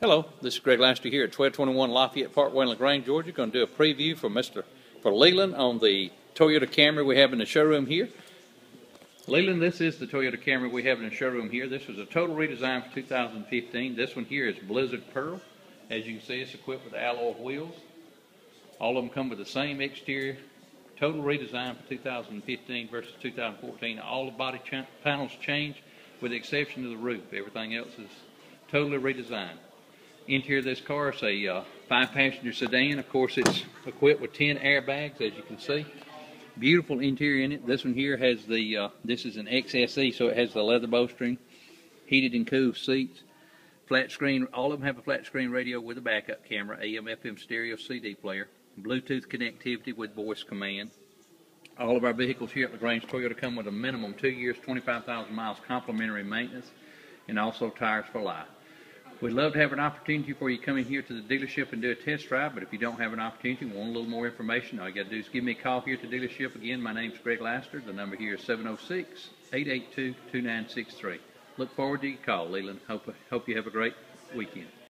Hello, this is Greg Lassetter here at 1221 Lafayette Parkway in LaGrange, Georgia. Going to do a preview for Mr. for Leeland on the Toyota Camry we have in the showroom here. Leeland, this is the Toyota Camry we have in the showroom here. This was a total redesign for 2015. This one here is Blizzard Pearl. As you can see, it's equipped with alloy wheels. All of them come with the same exterior. Total redesign for 2015 versus 2014. All the body ch panels changed with the exception of the roof. Everything else is totally redesigned. Interior of this car is a uh, five-passenger sedan. Of course, it's equipped with 10 airbags, as you can see. Beautiful interior in it. This one here has the, uh, this is an XSE, so it has the leather bowstring, heated and cooled seats, flat screen. All of them have a flat screen radio with a backup camera, AM, FM stereo CD player, Bluetooth connectivity with voice command. All of our vehicles here at LaGrange Toyota come with a minimum two years, 25,000 miles complimentary maintenance, and also tires for life. We'd love to have an opportunity for you to come in here to the dealership and do a test drive, but if you don't have an opportunity, want a little more information, all you got to do is give me a call here at the dealership. Again, my name's Greg Lassetter. The number here is 706-882-2963. Look forward to your call, Leeland. Hope, hope you have a great weekend.